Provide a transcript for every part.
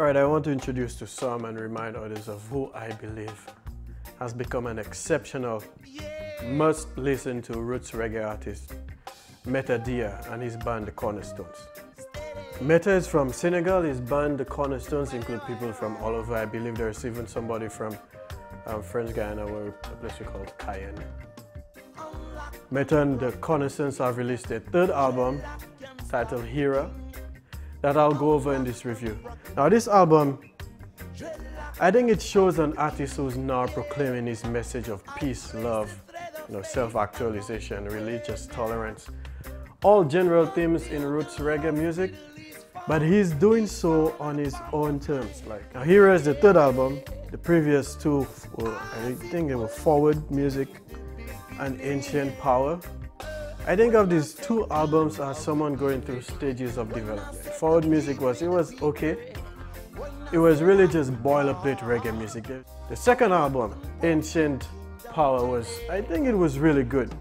All right, I want to introduce to some and remind others of who I believe has become an exceptional, must listen to roots reggae artist, Meta Dia and his band The Cornerstones. Meta is from Senegal, his band The Cornerstones include people from all over. I believe there's even somebody from um, French Guiana, where a place we call Cayenne. Meta and The Cornerstones have released their third album titled Hira that I'll go over in this review. Now this album, I think it shows an artist who's now proclaiming his message of peace, love, you know, self-actualization, religious tolerance, all general themes in roots reggae music, but he's doing so on his own terms. Like now here is the third album. The previous two were, I think they were Forward Music and Ancient Power. I think of these two albums as someone going through stages of development. Forward music was, it was okay. It was really just boilerplate reggae music. The second album, Ancient Power, was, I think it was really good.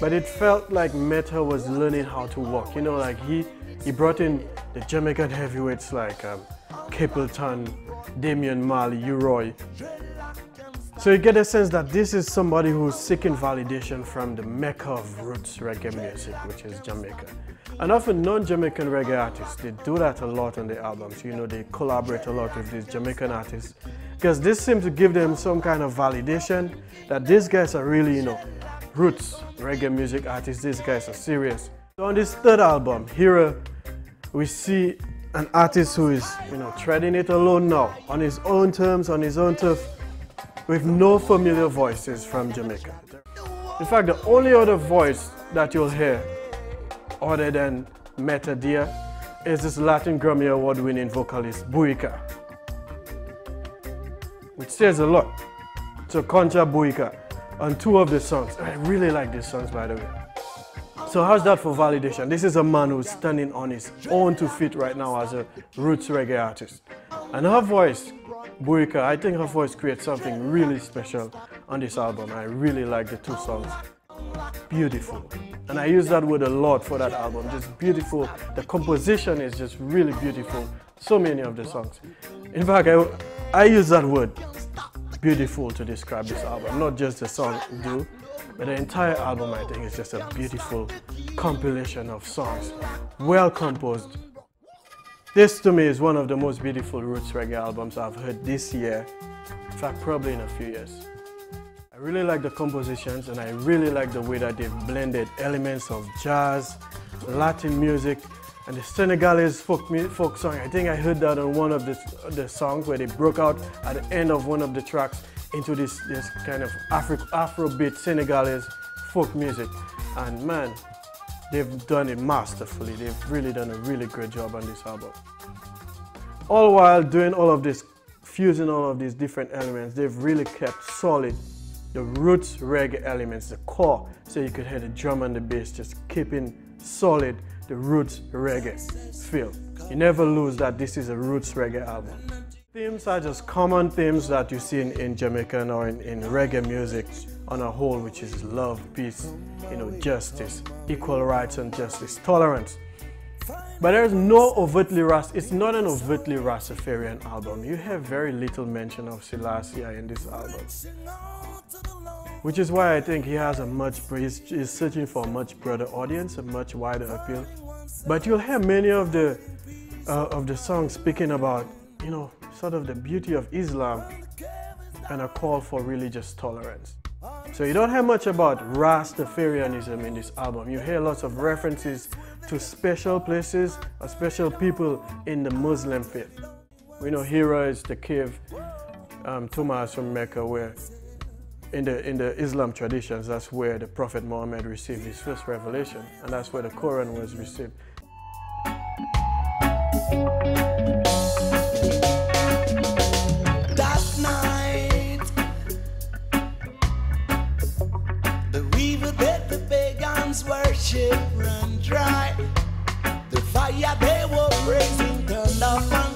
But it felt like Meta was learning how to walk. You know, like he, he brought in the Jamaican heavyweights like um, Capleton, Damian Marley, U-Roy, so you get a sense that this is somebody who's seeking validation from the mecca of roots reggae music, which is Jamaica. And often non-Jamaican reggae artists, they do that a lot on their albums. You know, they collaborate a lot with these Jamaican artists because this seems to give them some kind of validation that these guys are really, you know, roots reggae music artists. These guys are serious. So on this third album, Hira, we see an artist who is, you know, treading it alone now, on his own terms, on his own turf, with no familiar voices from Jamaica. In fact, the only other voice that you'll hear other than Meta Dia is this Latin Grammy Award winning vocalist Buika. Which says a lot. So Concha Buika on two of the songs. I really like these songs by the way. So how's that for validation? This is a man who's standing on his own two feet right now as a roots reggae artist. And her voice Buika, I think her voice creates something really special on this album. I really like the two songs. Beautiful. And I use that word a lot for that album. Just beautiful. The composition is just really beautiful. So many of the songs. In fact, I, I use that word beautiful to describe this album. Not just the song do, but the entire album I think is just a beautiful compilation of songs. Well composed, this to me is one of the most beautiful roots reggae albums I've heard this year. In fact, probably in a few years. I really like the compositions and I really like the way that they've blended elements of jazz, Latin music, and the Senegalese folk, folk song. I think I heard that on one of the, the songs where they broke out at the end of one of the tracks into this, this kind of Afro, Afrobeat Senegalese folk music. And man, They've done it masterfully. They've really done a really great job on this album. All while doing all of this, fusing all of these different elements, they've really kept solid the roots reggae elements, the core, so you could hear the drum and the bass just keeping solid the roots reggae feel. You never lose that this is a roots reggae album. Themes are just common themes that you see in, in Jamaican or in, in reggae music on a whole, which is love, peace, you know, justice, equal rights and justice, tolerance. But there's no overtly Ras, it's not an overtly Rastafarian album. You have very little mention of Selassie in this album. Which is why I think he has a much, he's, he's searching for a much broader audience, a much wider appeal. But you'll hear many of the, uh, of the songs speaking about, you know, sort of the beauty of Islam and a call for religious tolerance. So you don't hear much about Rastafarianism in this album. You hear lots of references to special places or special people in the Muslim faith. We know Hira is the cave, um, Thomas from Mecca, where in the, in the Islam traditions, that's where the Prophet Muhammad received his first revelation, and that's where the Quran was received. worship run dry. The fire they were praising turned off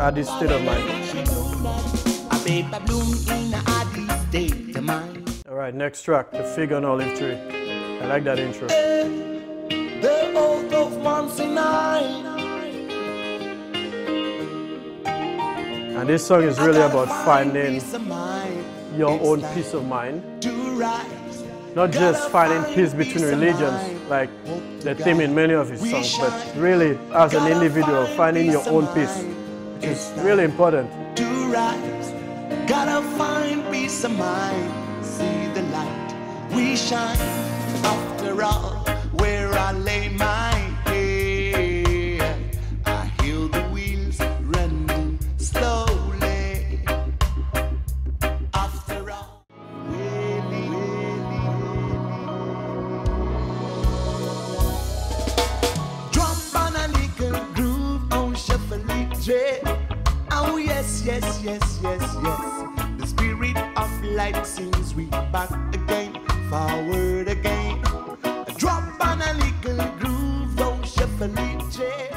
at state of mind. All right, next track, The Fig on Olive Tree. I like that intro. The oath of. And this song is really about finding your own peace of mind. Not just finding peace between religions, like the theme in many of his songs, but really as an individual, finding your own peace, is really important. to rise. Gotta find peace of mind. See the light we shine. After all, where I lay my sings we back again, forward again. A drop on a little groove on shuffle it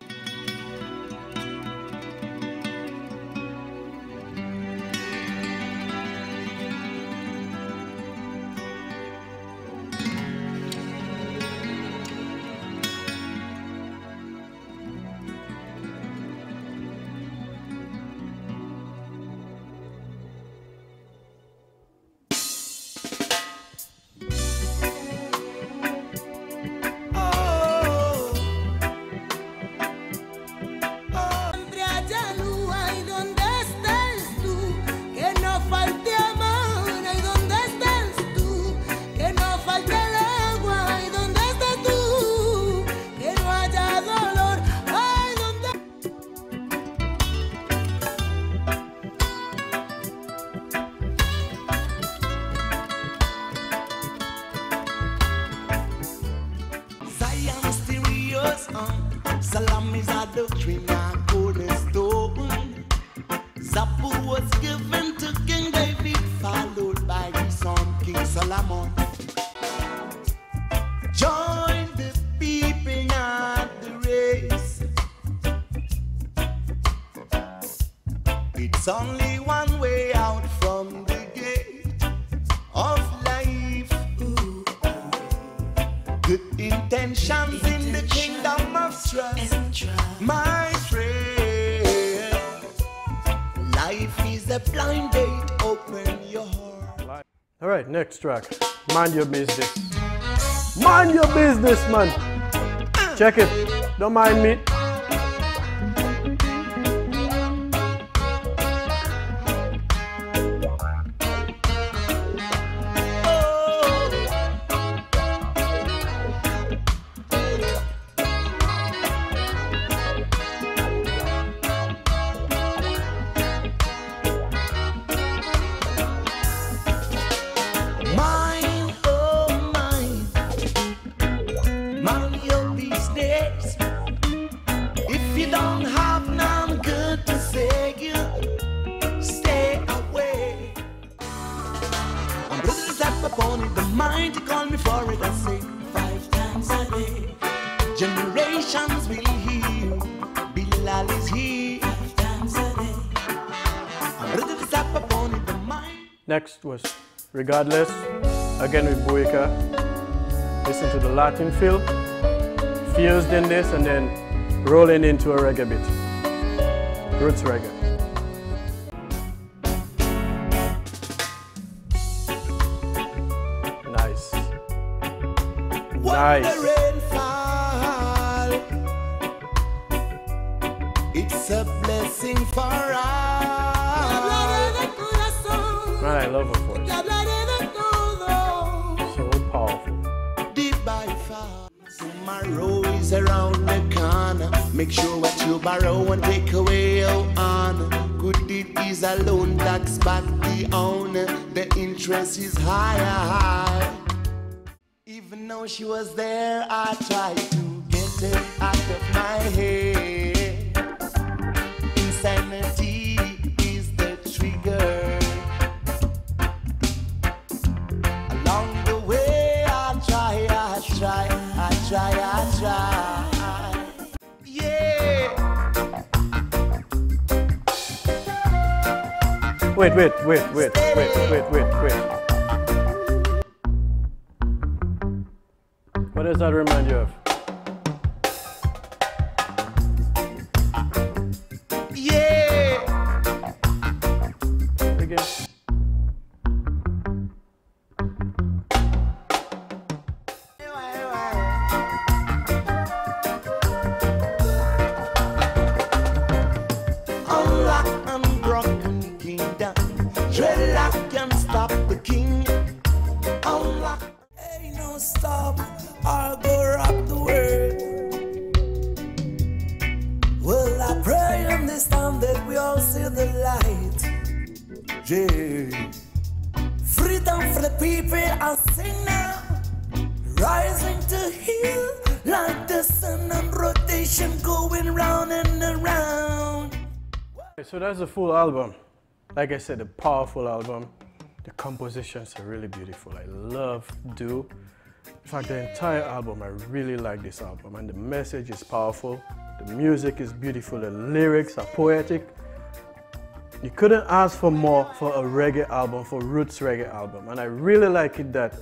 mysterious, uh, Salam is a doctrine and cornerstone. Zabur was given to King David, followed by his son King Solomon. Join the people at the race. It's only right, next track. Mind your business. Mind your business, man. Check it. Don't mind me. Generations will hear. Bilal is here. Five times a day. I'm brother tap upon it, the mind. Next was Regardless, again with Buika. Listen to the Latin feel, fused in this, and then rolling into a reggae beat. Roots reggae. Nice. Nice. Tomorrow is around the corner. Make sure what you borrow and take away oh, your honor. Good deed is a loan, tax back the owner. The interest is higher, high. Even though she was there, I tried to get it out of my head. Wait, wait, wait, wait, wait, wait, wait, wait. What does that remind you of? Okay, So that's the full album. Like I said, a powerful album. The compositions are really beautiful. I love Do. In fact, the entire album, I really like this album. And the message is powerful. The music is beautiful. The lyrics are poetic. You couldn't ask for more for a reggae album, for roots reggae album. And I really like it that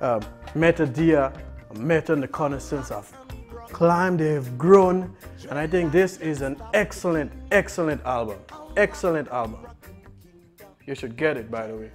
um, Meta Dia, Meta and the Cornerstones have climbed, they have grown. And I think this is an excellent, excellent album. Excellent album. You should get it, by the way.